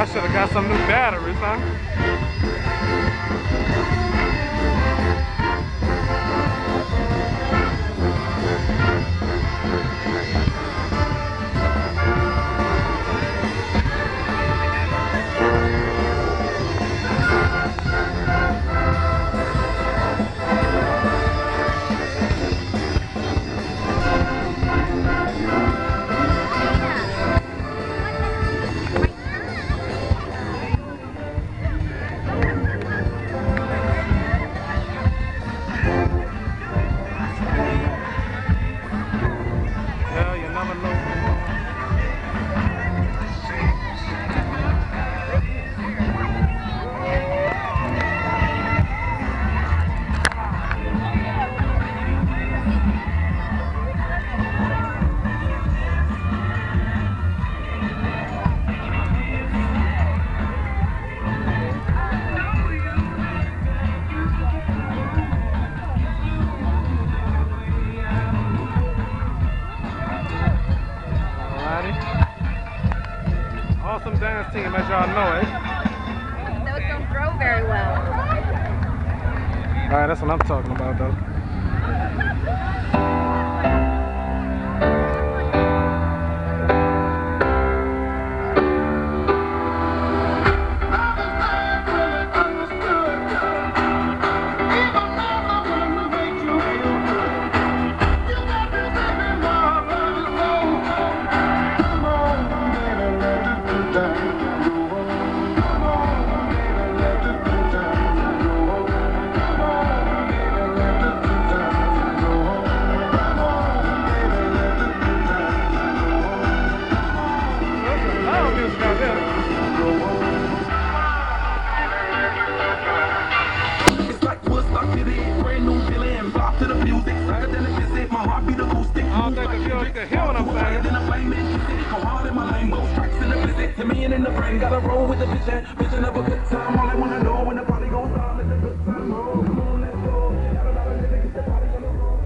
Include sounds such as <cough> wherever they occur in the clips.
I should have got some new batteries, huh? Awesome dance team, as y'all know it. Those don't grow very well. Alright, that's what I'm talking about, though. Bop to the music, psychedelic visit. My heart beat acoustic. I don't think the viewers can hear what I'm saying. In the flame and kiss it. Go hard in my lane, both tracks in the visit. To me and in the brain, gotta roll with the vision. Vision of a good time. All I wanna know when the party goes down, let the good time roll. Come on, let's go. Got a lot of niggas, get the party on the road.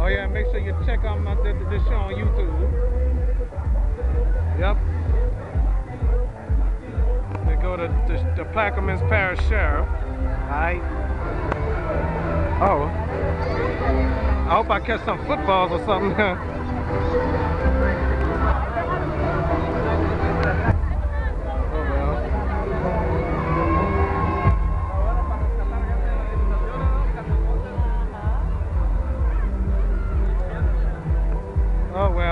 Oh yeah, make sure you check out my the, the show on YouTube. Yep. They go to the, the Plaquemines Parish Sheriff. Alright. Oh. I hope I catch some footballs or something. <laughs> oh well.